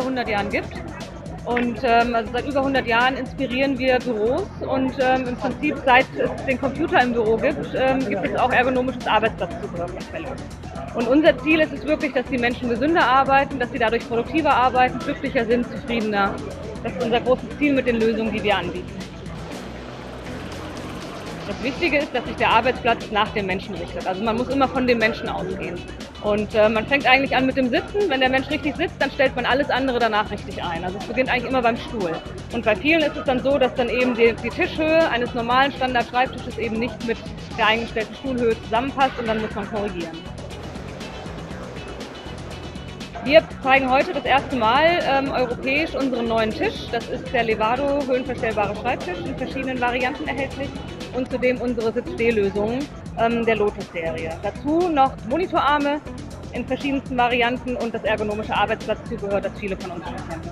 100 Jahren gibt. Und ähm, also seit über 100 Jahren inspirieren wir Büros und ähm, im Prinzip seit es den Computer im Büro gibt, ähm, gibt es auch ergonomisches Fellow. Und unser Ziel ist es wirklich, dass die Menschen gesünder arbeiten, dass sie dadurch produktiver arbeiten, glücklicher sind, zufriedener. Das ist unser großes Ziel mit den Lösungen, die wir anbieten. Das Wichtige ist, dass sich der Arbeitsplatz nach dem Menschen richtet. Also man muss immer von dem Menschen ausgehen. Und äh, man fängt eigentlich an mit dem Sitzen. Wenn der Mensch richtig sitzt, dann stellt man alles andere danach richtig ein. Also es beginnt eigentlich immer beim Stuhl. Und bei vielen ist es dann so, dass dann eben die, die Tischhöhe eines normalen Standard-Schreibtisches eben nicht mit der eingestellten Stuhlhöhe zusammenpasst und dann muss man korrigieren. Wir zeigen heute das erste Mal ähm, europäisch unseren neuen Tisch. Das ist der Levado höhenverstellbare Schreibtisch in verschiedenen Varianten erhältlich und zudem unsere Sitzstehlösung ähm, der Lotus-Serie. Dazu noch Monitorarme in verschiedensten Varianten und das ergonomische Arbeitsplatzzubehör, das viele von uns schon kennen.